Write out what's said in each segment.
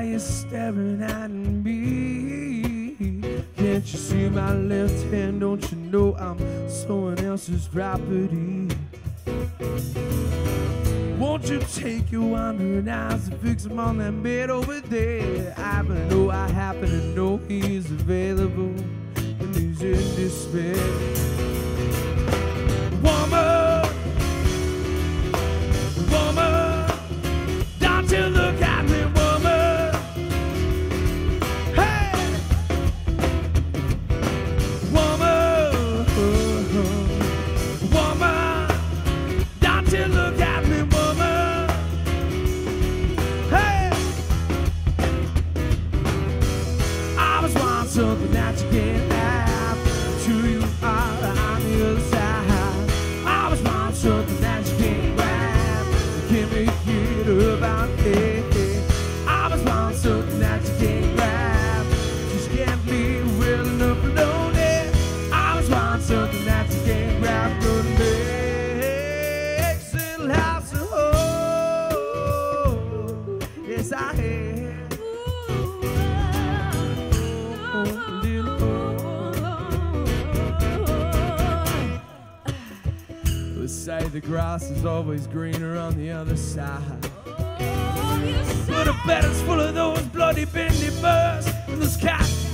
Why you staring at me? Can't you see my left hand? Don't you know I'm someone else's property? Won't you take your wandering eyes and fix them on that bed over there? I know I happen to know he's yes They say the grass is always greener on the other side. Oh, yes, but the battle's full of those bloody bendy birds, and those cats.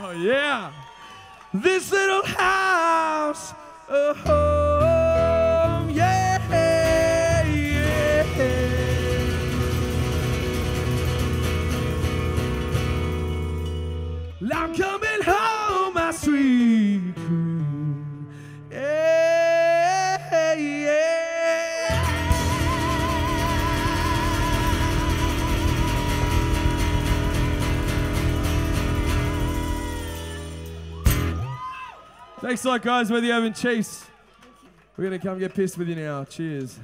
Oh, yeah. This little house, a home, yeah, yeah. I'm coming home, my sweet. Thanks a lot, guys. Whether you having Chiefs, we're gonna come get pissed with you now. Cheers.